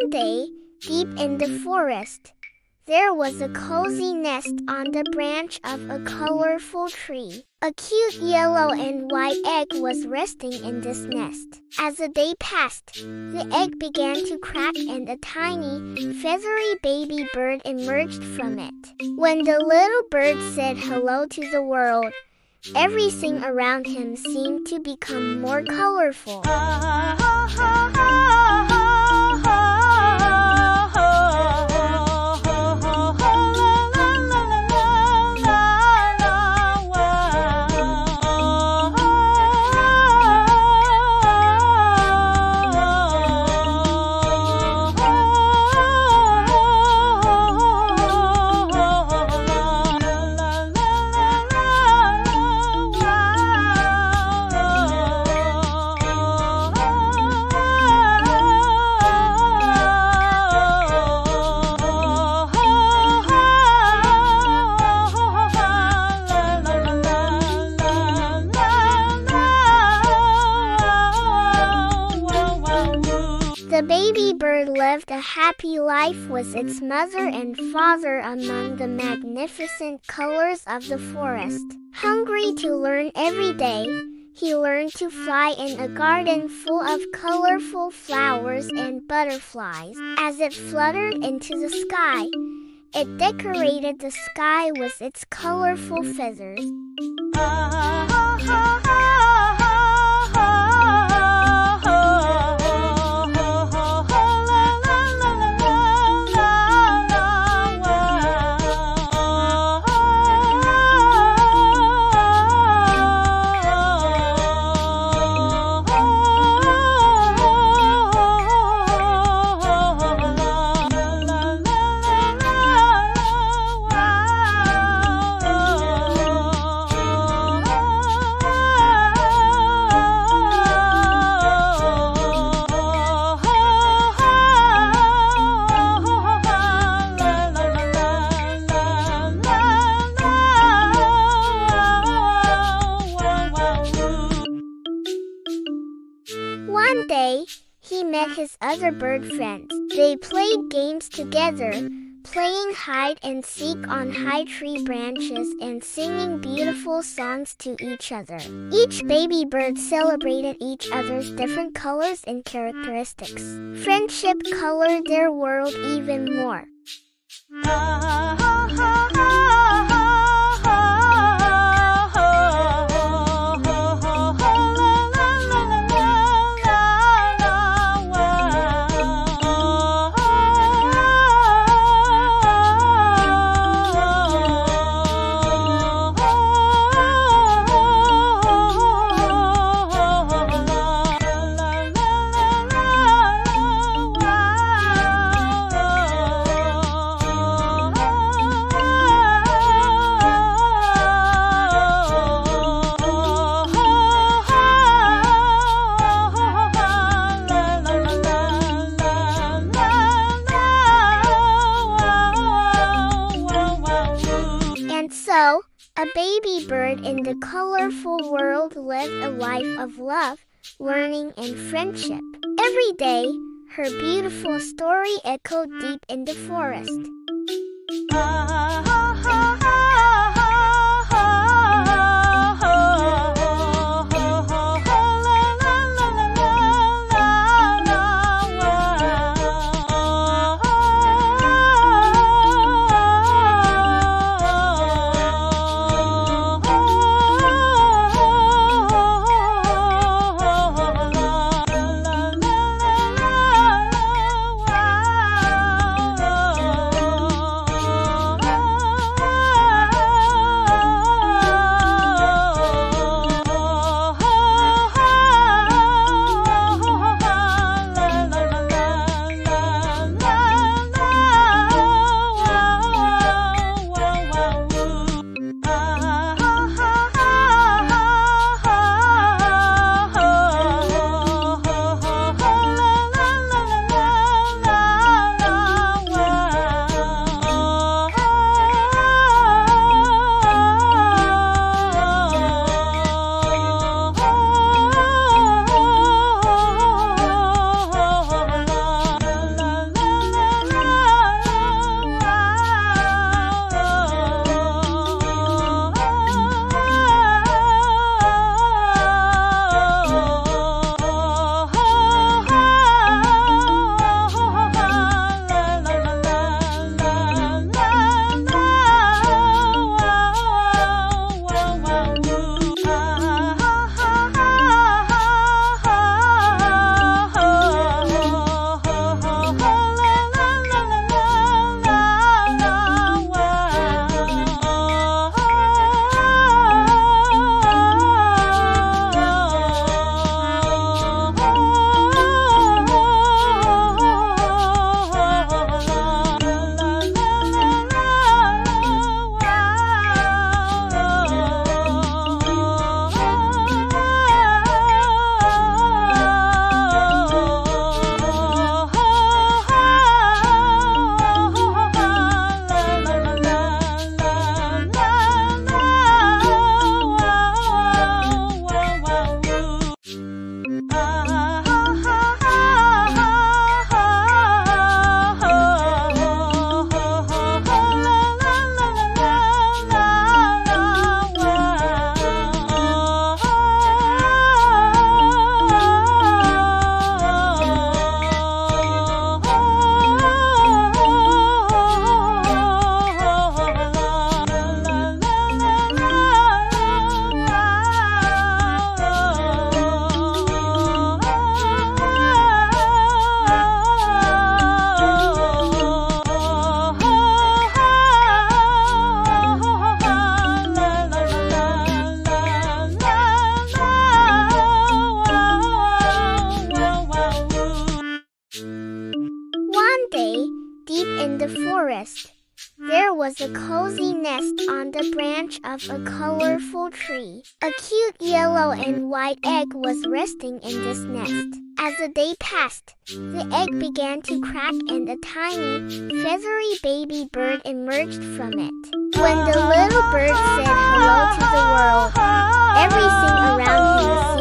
One day, deep in the forest, there was a cozy nest on the branch of a colorful tree. A cute yellow and white egg was resting in this nest. As the day passed, the egg began to crack and a tiny, feathery baby bird emerged from it. When the little bird said hello to the world, everything around him seemed to become more colorful. Ah, The baby bird lived a happy life with its mother and father among the magnificent colors of the forest. Hungry to learn every day, he learned to fly in a garden full of colorful flowers and butterflies. As it fluttered into the sky, it decorated the sky with its colorful feathers. One friends. They played games together, playing hide and seek on high tree branches and singing beautiful songs to each other. Each baby bird celebrated each other's different colors and characteristics. Friendship colored their world even more. Friendship. Every day, her beautiful story echoed deep in the forest. Ah, the forest, there was a cozy nest on the branch of a colorful tree. A cute yellow and white egg was resting in this nest. As the day passed, the egg began to crack and a tiny, feathery baby bird emerged from it. When the little bird said hello to the world, everything around him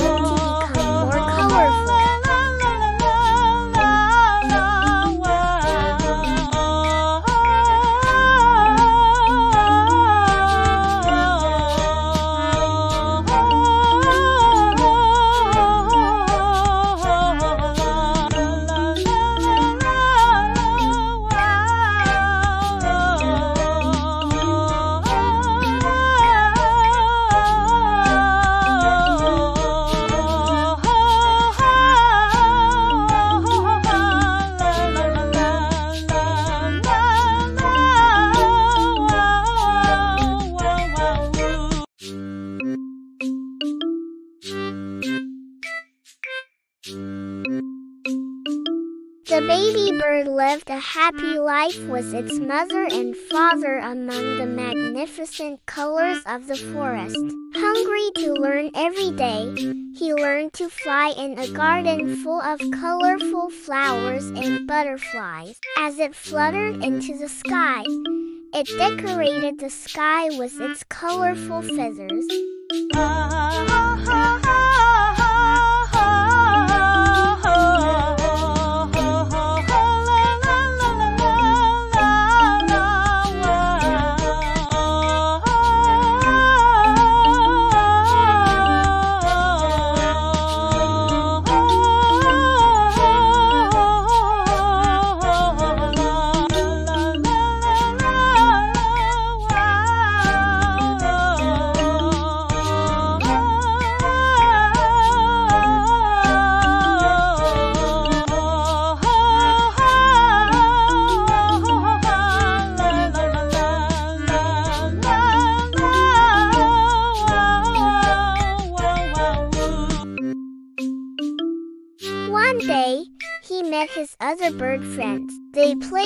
Baby bird lived a happy life with its mother and father among the magnificent colors of the forest. Hungry to learn every day, he learned to fly in a garden full of colorful flowers and butterflies. As it fluttered into the sky, it decorated the sky with its colorful feathers. Ah, ah, ah,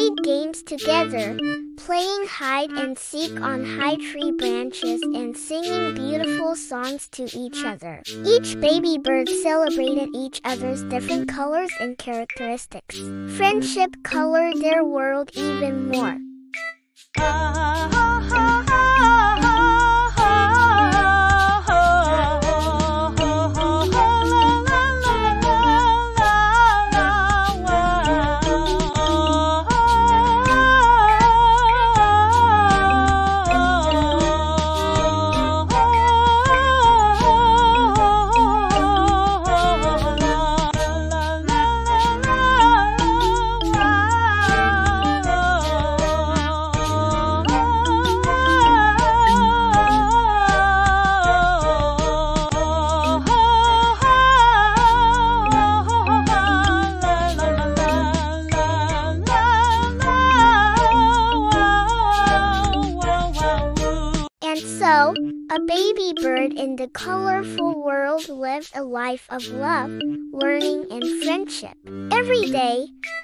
played games together, playing hide and seek on high tree branches and singing beautiful songs to each other. Each baby bird celebrated each other's different colors and characteristics. Friendship colored their world even more. Ah, and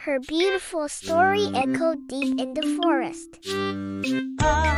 her beautiful story echoed deep in the forest. Ah.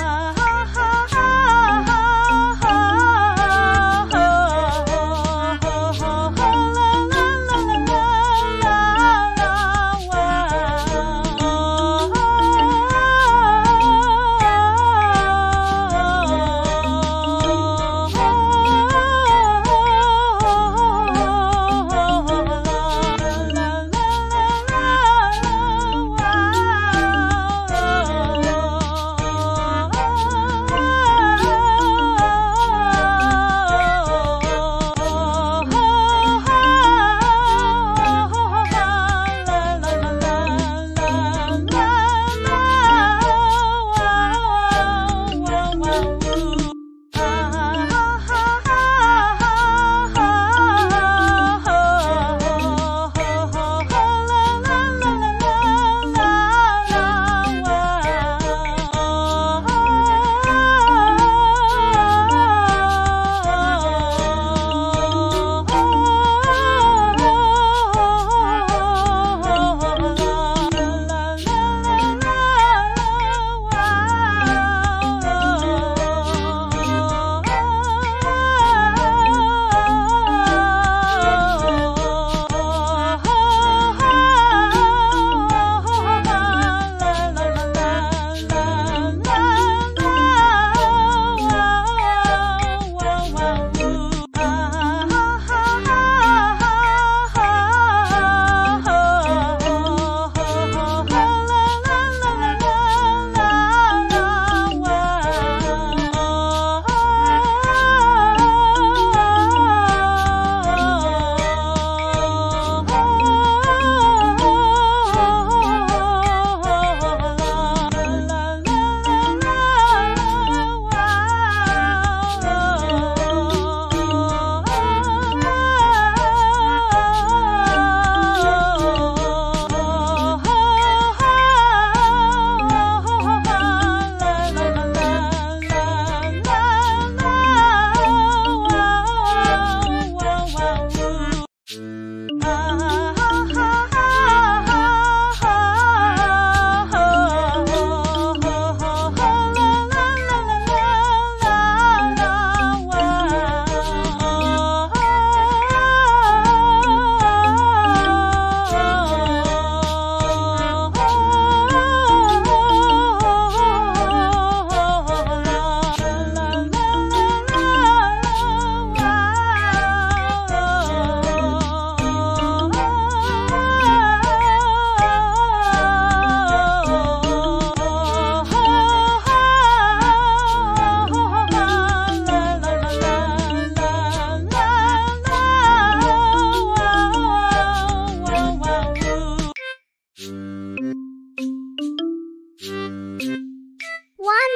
One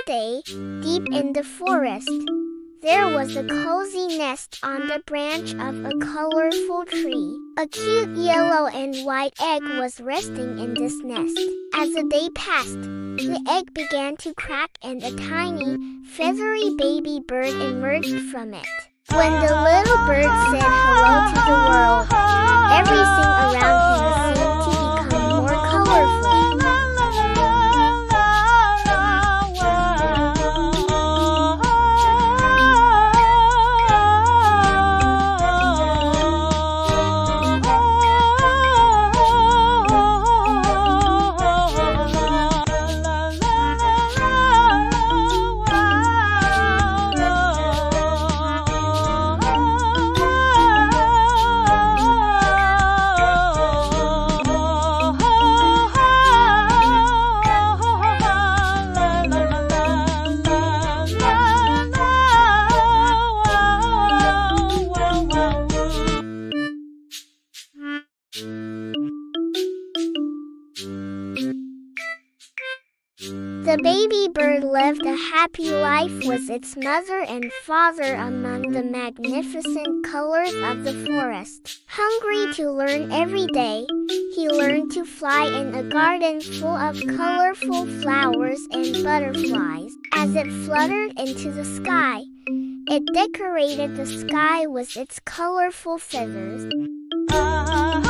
day, deep in the forest, there was a cozy nest on the branch of a colorful tree. A cute yellow and white egg was resting in this nest. As the day passed, the egg began to crack and a tiny, feathery baby bird emerged from it. When the little bird said hello to the world, everything around him seemed The baby bird lived a happy life with its mother and father among the magnificent colors of the forest. Hungry to learn every day, he learned to fly in a garden full of colorful flowers and butterflies. As it fluttered into the sky, it decorated the sky with its colorful feathers. One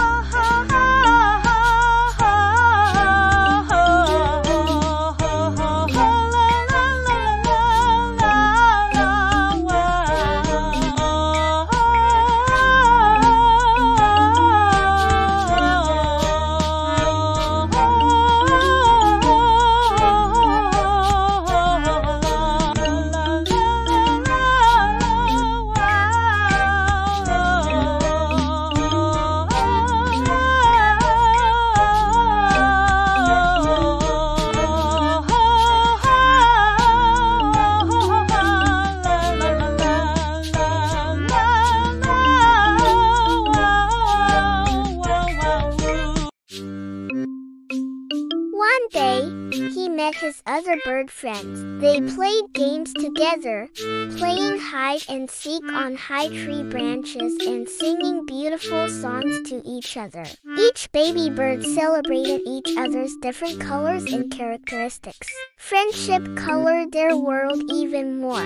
his other bird friends. They played games together, playing hide and seek on high tree branches and singing beautiful songs to each other. Each baby bird celebrated each other's different colors and characteristics. Friendship colored their world even more.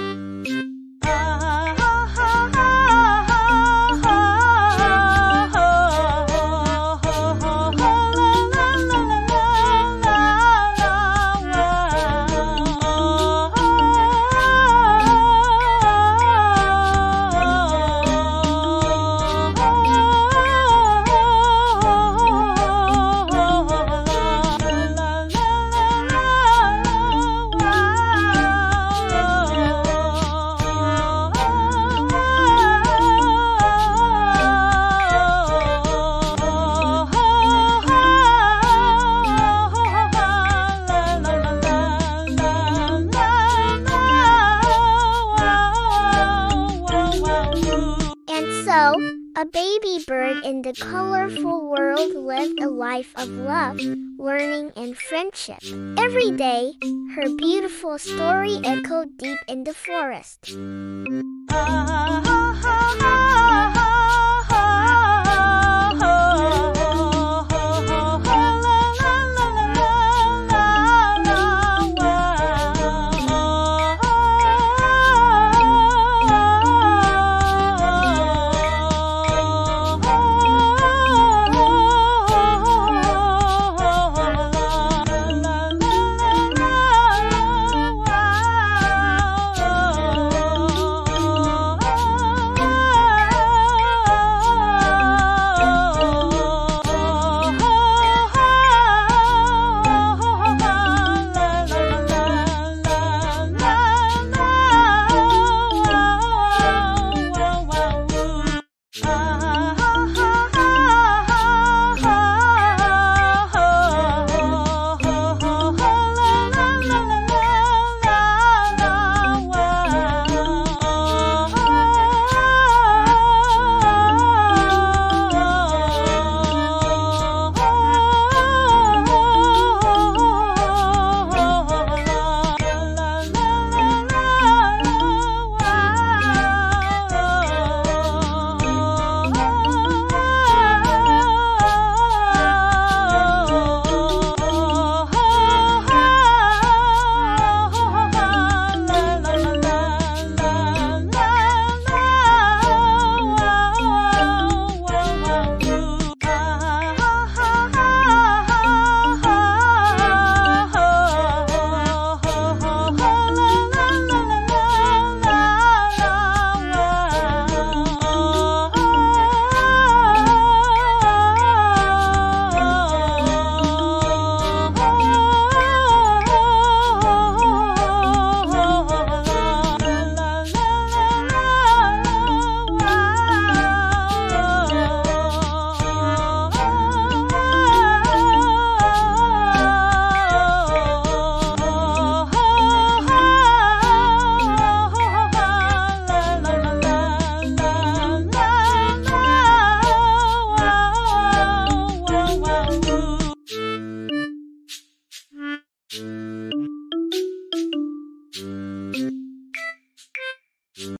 Ah, Every day, her beautiful story echoed deep in the forest. Ah.